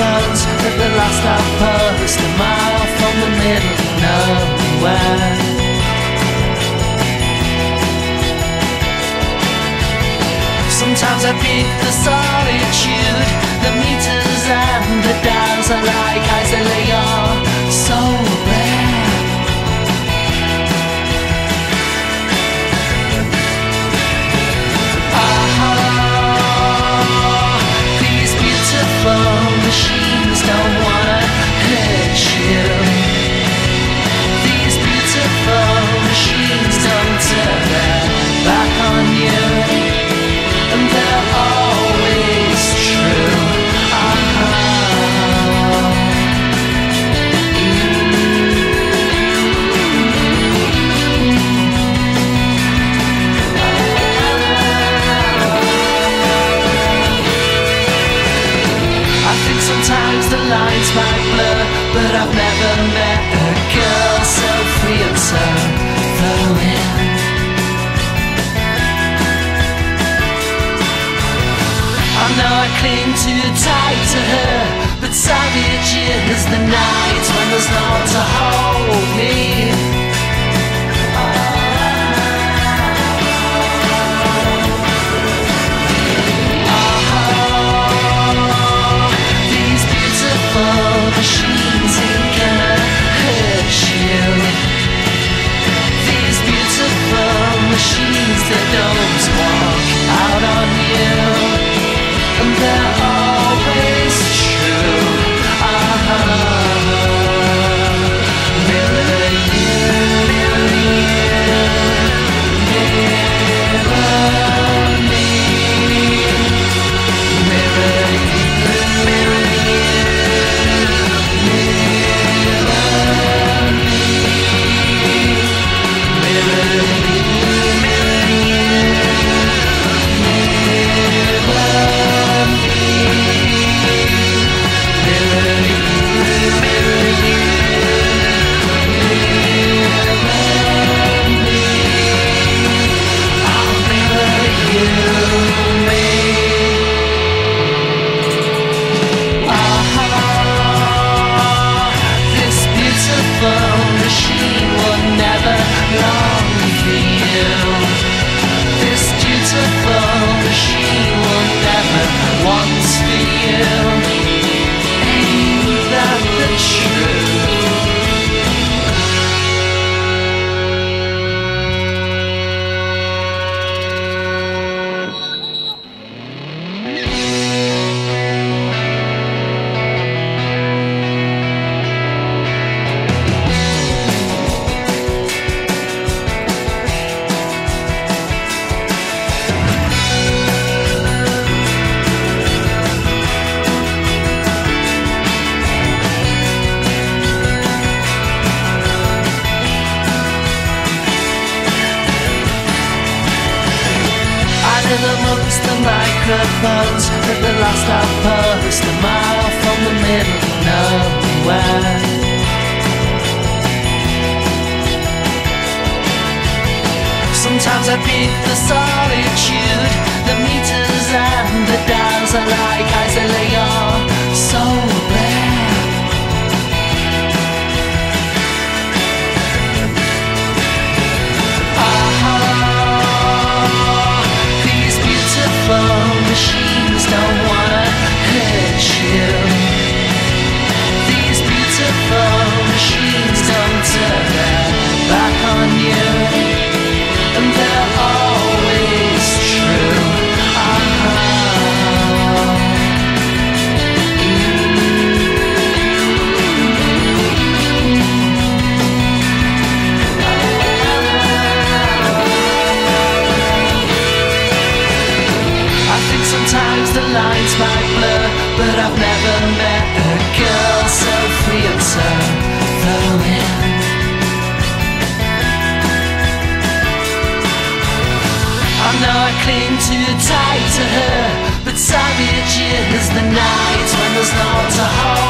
at the last outpost, a mile from the middle of nowhere. Sometimes I pick the solitude, I cling too tight to her, but savage is the night when there's no one to hold me. You. I live amongst the microphones at the last outpost, a mile from the middle nowhere. Sometimes I pick the solitude, the meters and the dials are like isolate Sometimes the lines might blur, but I've never met a girl so free and so thrilling. I know I cling too tight to her, but savage is the night when there's no one to hold.